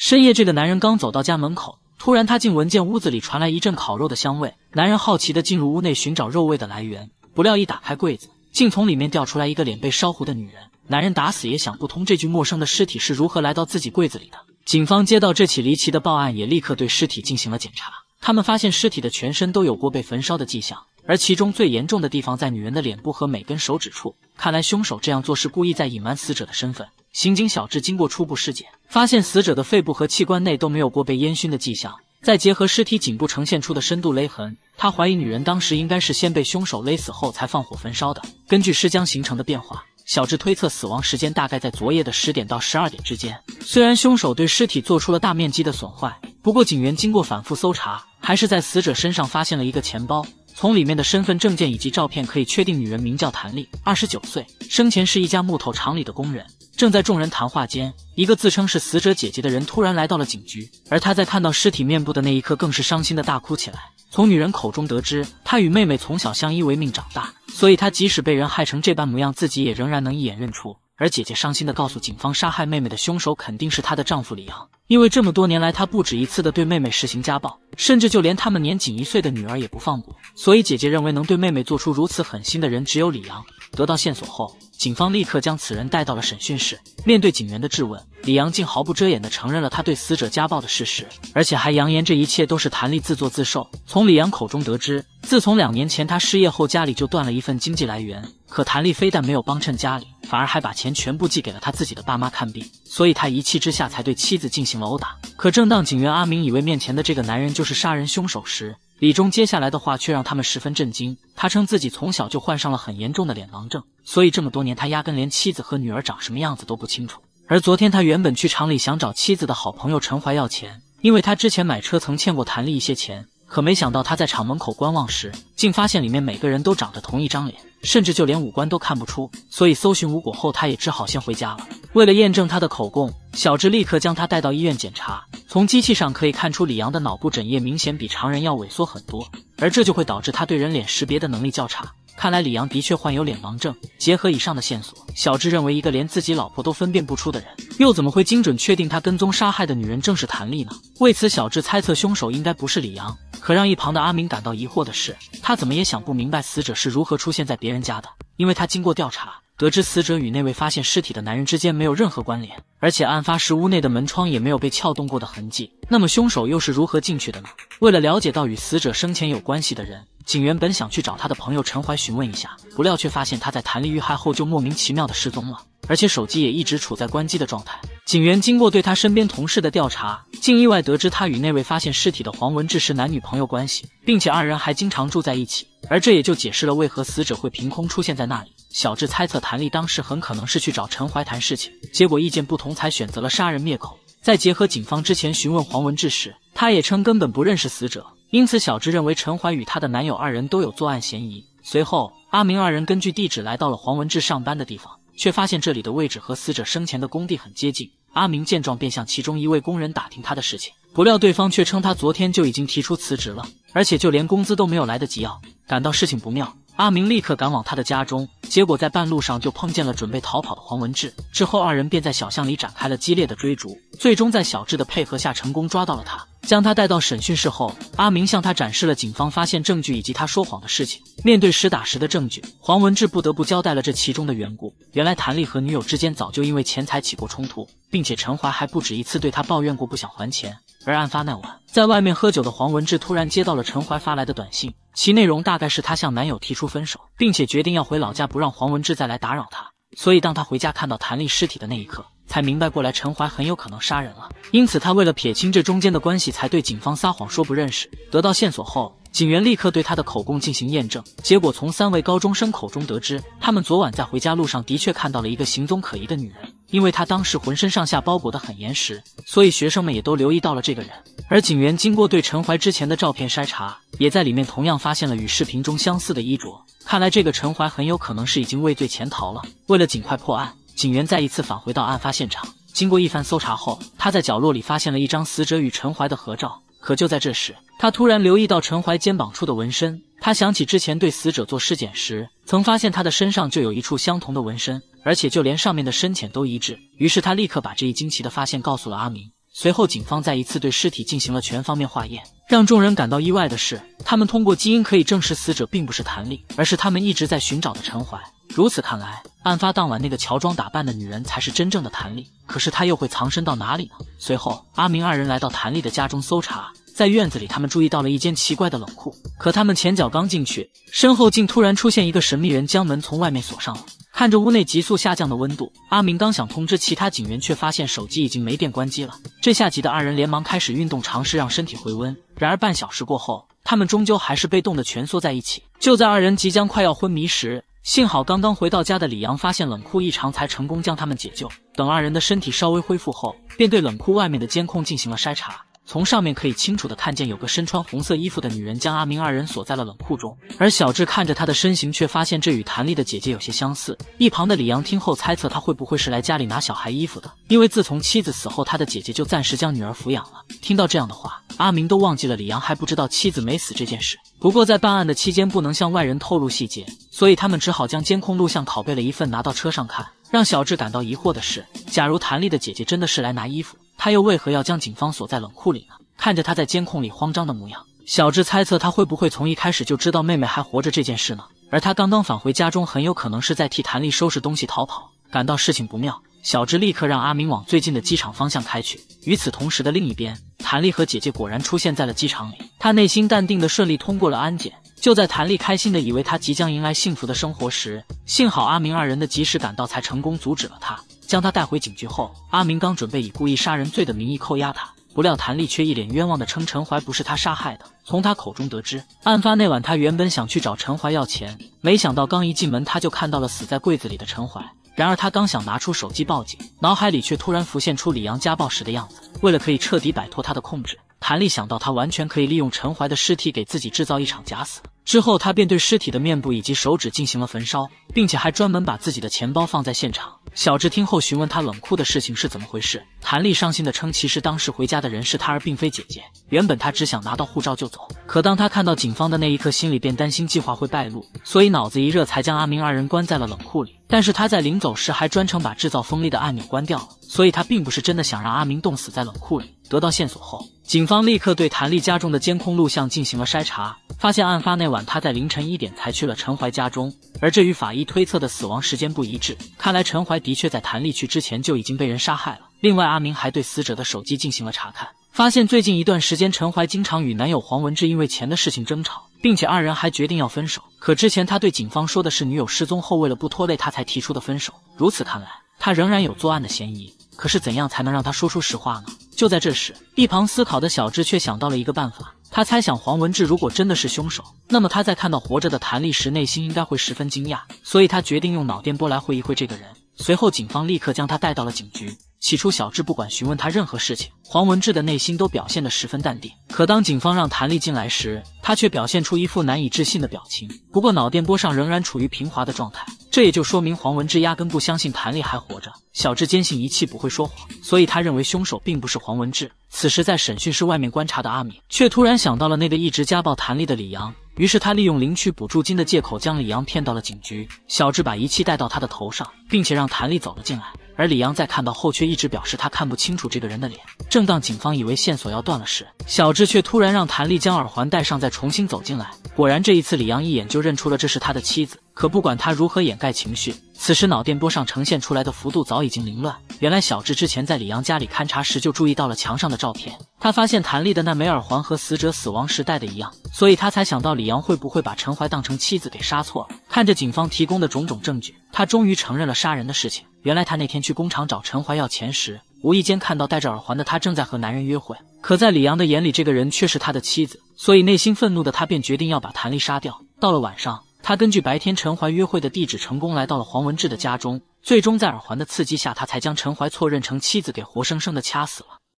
深夜，这个男人刚走到家门口，突然他竟闻见屋子里传来一阵烤肉的香味。男人好奇地进入屋内寻找肉味的来源，不料一打开柜子，竟从里面掉出来一个脸被烧糊的女人。男人打死也想不通，这具陌生的尸体是如何来到自己柜子里的。警方接到这起离奇的报案，也立刻对尸体进行了检查。他们发现尸体的全身都有过被焚烧的迹象，而其中最严重的地方在女人的脸部和每根手指处。看来凶手这样做是故意在隐瞒死者的身份。刑警小智经过初步尸检，发现死者的肺部和器官内都没有过被烟熏的迹象。再结合尸体颈部呈现出的深度勒痕，他怀疑女人当时应该是先被凶手勒死后才放火焚烧的。根据尸僵形成的变化，小智推测死亡时间大概在昨夜的十点到十二点之间。虽然凶手对尸体做出了大面积的损坏，不过警员经过反复搜查，还是在死者身上发现了一个钱包。从里面的身份证件以及照片可以确定，女人名叫谭丽，二十九岁，生前是一家木头厂里的工人。正在众人谈话间，一个自称是死者姐姐的人突然来到了警局，而他在看到尸体面部的那一刻，更是伤心的大哭起来。从女人口中得知，她与妹妹从小相依为命长大，所以她即使被人害成这般模样，自己也仍然能一眼认出。而姐姐伤心的告诉警方，杀害妹妹的凶手肯定是她的丈夫李阳，因为这么多年来，他不止一次的对妹妹实行家暴，甚至就连他们年仅一岁的女儿也不放过。所以姐姐认为，能对妹妹做出如此狠心的人只有李阳。得到线索后，警方立刻将此人带到了审讯室。面对警员的质问，李阳竟毫不遮掩地承认了他对死者家暴的事实，而且还扬言这一切都是谭丽自作自受。从李阳口中得知，自从两年前他失业后，家里就断了一份经济来源。可谭丽非但没有帮衬家里，反而还把钱全部寄给了他自己的爸妈看病，所以他一气之下才对妻子进行了殴打。可正当警员阿明以为面前的这个男人就是杀人凶手时，李忠接下来的话却让他们十分震惊。他称自己从小就患上了很严重的脸盲症，所以这么多年他压根连妻子和女儿长什么样子都不清楚。而昨天他原本去厂里想找妻子的好朋友陈怀要钱，因为他之前买车曾欠过谭丽一些钱。可没想到他在厂门口观望时，竟发现里面每个人都长着同一张脸。甚至就连五官都看不出，所以搜寻无果后，他也只好先回家了。为了验证他的口供，小智立刻将他带到医院检查。从机器上可以看出，李阳的脑部枕叶明显比常人要萎缩很多，而这就会导致他对人脸识别的能力较差。看来李阳的确患有脸盲症。结合以上的线索，小智认为，一个连自己老婆都分辨不出的人，又怎么会精准确定他跟踪杀害的女人正是谭丽呢？为此，小智猜测凶手应该不是李阳。可让一旁的阿明感到疑惑的是，他怎么也想不明白死者是如何出现在别人家的。因为他经过调查，得知死者与那位发现尸体的男人之间没有任何关联，而且案发时屋内的门窗也没有被撬动过的痕迹。那么凶手又是如何进去的呢？为了了解到与死者生前有关系的人，警员本想去找他的朋友陈怀询问一下，不料却发现他在谭丽遇害后就莫名其妙的失踪了，而且手机也一直处在关机的状态。警员经过对他身边同事的调查，竟意外得知他与那位发现尸体的黄文志是男女朋友关系，并且二人还经常住在一起。而这也就解释了为何死者会凭空出现在那里。小智猜测谭丽当时很可能是去找陈怀谈事情，结果意见不同，才选择了杀人灭口。再结合警方之前询问黄文志时，他也称根本不认识死者，因此小智认为陈怀与他的男友二人都有作案嫌疑。随后，阿明二人根据地址来到了黄文志上班的地方，却发现这里的位置和死者生前的工地很接近。阿明见状，便向其中一位工人打听他的事情，不料对方却称他昨天就已经提出辞职了，而且就连工资都没有来得及要。感到事情不妙，阿明立刻赶往他的家中，结果在半路上就碰见了准备逃跑的黄文志。之后二人便在小巷里展开了激烈的追逐，最终在小智的配合下成功抓到了他。将他带到审讯室后，阿明向他展示了警方发现证据以及他说谎的事情。面对实打实的证据，黄文志不得不交代了这其中的缘故。原来谭丽和女友之间早就因为钱财起过冲突，并且陈怀还不止一次对他抱怨过不想还钱。而案发那晚，在外面喝酒的黄文志突然接到了陈怀发来的短信，其内容大概是他向男友提出分手，并且决定要回老家，不不让黄文志再来打扰他。所以当他回家看到谭丽尸体的那一刻，才明白过来，陈怀很有可能杀人了，因此他为了撇清这中间的关系，才对警方撒谎说不认识。得到线索后，警员立刻对他的口供进行验证，结果从三位高中生口中得知，他们昨晚在回家路上的确看到了一个行踪可疑的女人，因为他当时浑身上下包裹得很严实，所以学生们也都留意到了这个人。而警员经过对陈怀之前的照片筛查，也在里面同样发现了与视频中相似的衣着，看来这个陈怀很有可能是已经畏罪潜逃了。为了尽快破案。警员再一次返回到案发现场，经过一番搜查后，他在角落里发现了一张死者与陈怀的合照。可就在这时，他突然留意到陈怀肩膀处的纹身。他想起之前对死者做尸检时，曾发现他的身上就有一处相同的纹身，而且就连上面的深浅都一致。于是他立刻把这一惊奇的发现告诉了阿明。随后，警方再一次对尸体进行了全方面化验。让众人感到意外的是，他们通过基因可以证实死者并不是谭丽，而是他们一直在寻找的陈怀。如此看来，案发当晚那个乔装打扮的女人才是真正的谭丽。可是她又会藏身到哪里呢？随后，阿明二人来到谭丽的家中搜查，在院子里，他们注意到了一间奇怪的冷库。可他们前脚刚进去，身后竟突然出现一个神秘人，将门从外面锁上了。看着屋内急速下降的温度，阿明刚想通知其他警员，却发现手机已经没电关机了。这下急的二人连忙开始运动，尝试让身体回温。然而半小时过后，他们终究还是被冻得蜷缩在一起。就在二人即将快要昏迷时，幸好刚刚回到家的李阳发现冷库异常，才成功将他们解救。等二人的身体稍微恢复后，便对冷库外面的监控进行了筛查。从上面可以清楚的看见，有个身穿红色衣服的女人将阿明二人锁在了冷库中。而小智看着她的身形，却发现这与谭丽的姐姐有些相似。一旁的李阳听后猜测，她会不会是来家里拿小孩衣服的？因为自从妻子死后，他的姐姐就暂时将女儿抚养了。听到这样的话，阿明都忘记了李阳还不知道妻子没死这件事。不过在办案的期间，不能向外人透露细节，所以他们只好将监控录像拷贝了一份拿到车上看。让小智感到疑惑的是，假如谭丽的姐姐真的是来拿衣服。他又为何要将警方锁在冷库里呢？看着他在监控里慌张的模样，小智猜测他会不会从一开始就知道妹妹还活着这件事呢？而他刚刚返回家中，很有可能是在替谭丽收拾东西逃跑。感到事情不妙，小智立刻让阿明往最近的机场方向开去。与此同时的另一边，谭丽和姐姐果然出现在了机场里。他内心淡定的顺利通过了安检。就在谭丽开心的以为他即将迎来幸福的生活时，幸好阿明二人的及时赶到，才成功阻止了他。将他带回警局后，阿明刚准备以故意杀人罪的名义扣押他，不料谭丽却一脸冤枉的称陈怀不是他杀害的。从他口中得知，案发那晚他原本想去找陈怀要钱，没想到刚一进门他就看到了死在柜子里的陈怀。然而他刚想拿出手机报警，脑海里却突然浮现出李阳家暴时的样子。为了可以彻底摆脱他的控制，谭丽想到他完全可以利用陈怀的尸体给自己制造一场假死。之后，他便对尸体的面部以及手指进行了焚烧，并且还专门把自己的钱包放在现场。小智听后询问他冷库的事情是怎么回事，谭丽伤心的称，其实当时回家的人是他，而并非姐姐。原本他只想拿到护照就走，可当他看到警方的那一刻，心里便担心计划会败露，所以脑子一热才将阿明二人关在了冷库里。但是他在临走时还专程把制造风力的按钮关掉了，所以他并不是真的想让阿明冻死在冷库里。得到线索后，警方立刻对谭丽家中的监控录像进行了筛查。发现案发那晚，他在凌晨一点才去了陈怀家中，而这与法医推测的死亡时间不一致。看来陈怀的确在谭丽去之前就已经被人杀害了。另外，阿明还对死者的手机进行了查看，发现最近一段时间，陈怀经常与男友黄文志因为钱的事情争吵，并且二人还决定要分手。可之前他对警方说的是女友失踪后，为了不拖累他才提出的分手。如此看来，他仍然有作案的嫌疑。可是怎样才能让他说出实话呢？就在这时，一旁思考的小智却想到了一个办法。他猜想黄文志如果真的是凶手，那么他在看到活着的谭丽时，内心应该会十分惊讶。所以他决定用脑电波来会一会这个人。随后，警方立刻将他带到了警局。起初，小智不管询问他任何事情，黄文志的内心都表现得十分淡定。可当警方让谭丽进来时，他却表现出一副难以置信的表情。不过，脑电波上仍然处于平滑的状态。这也就说明黄文志压根不相信谭丽还活着。小智坚信仪器不会说谎，所以他认为凶手并不是黄文志。此时，在审讯室外面观察的阿敏，却突然想到了那个一直家暴谭丽的李阳。于是他利用领取补助金的借口，将李阳骗到了警局。小智把仪器戴到他的头上，并且让谭丽走了进来。而李阳在看到后，却一直表示他看不清楚这个人的脸。正当警方以为线索要断了时，小智却突然让谭丽将耳环戴上，再重新走进来。果然，这一次李阳一眼就认出了这是他的妻子。可不管他如何掩盖情绪，此时脑电波上呈现出来的幅度早已经凌乱。原来小智之前在李阳家里勘察时就注意到了墙上的照片，他发现谭丽的那枚耳环和死者死亡时戴的一样，所以他才想到李阳会不会把陈怀当成妻子给杀错了。看着警方提供的种种证据，他终于承认了杀人的事情。原来他那天去工厂找陈怀要钱时，无意间看到戴着耳环的他正在和男人约会。可在李阳的眼里，这个人却是他的妻子，所以内心愤怒的他便决定要把谭丽杀掉。到了晚上，他根据白天陈怀约会的地址，成功来到了黄文志的家中。最终在耳环的刺激下，他才将陈怀错认成妻子给活生生的掐死了。